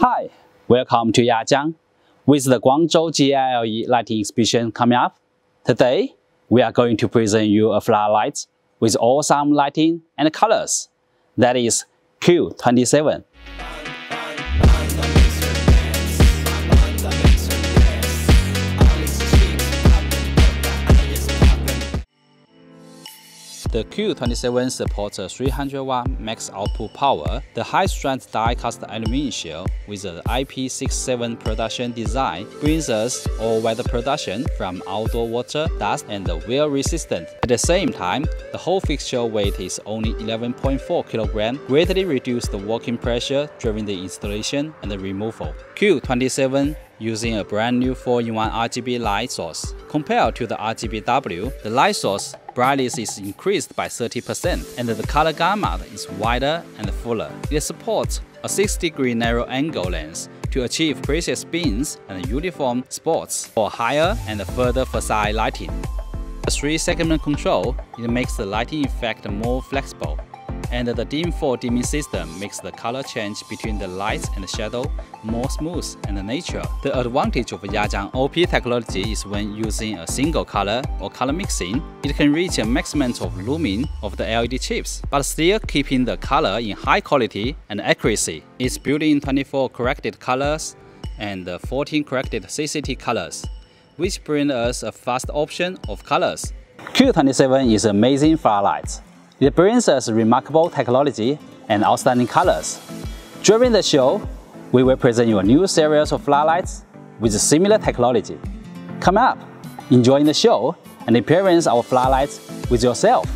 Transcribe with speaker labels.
Speaker 1: Hi, welcome to Yajiang. With the Guangzhou GILE lighting exhibition coming up, today we are going to present you a floodlight with awesome lighting and colors. That is Q27. The Q27 supports a 300 watt max output power, the high-strength die-cast aluminum shell with the IP67 production design brings us all-weather production from outdoor water, dust and wear resistant. At the same time, the whole fixture weight is only 11.4 kg, greatly reduce the working pressure during the installation and the removal. Q27 using a brand new 4-in-1 RGBL light source. Compared to the RGBW, the light source brightness is increased by 30% and the color gamut is wider and fuller. It supports a 6-degree narrow angle lens to achieve precise beams and uniform spots for higher and further facade lighting. The 3-segment control, it makes the lighting effect more flexible and the dim 4 dimming system makes the color change between the light and the shadow more smooth and natural. The advantage of Yajiang OP technology is when using a single color or color mixing, it can reach a maximum of lumen of the LED chips, but still keeping the color in high quality and accuracy. It's built in 24 corrected colors and 14 corrected CCT colors, which bring us a fast option of colors. Q27 is amazing floodlight. It brings us remarkable technology and outstanding colors. During the show, we will present you a new series of floodlights with similar technology. Come up, enjoy the show, and experience our floodlights with yourself.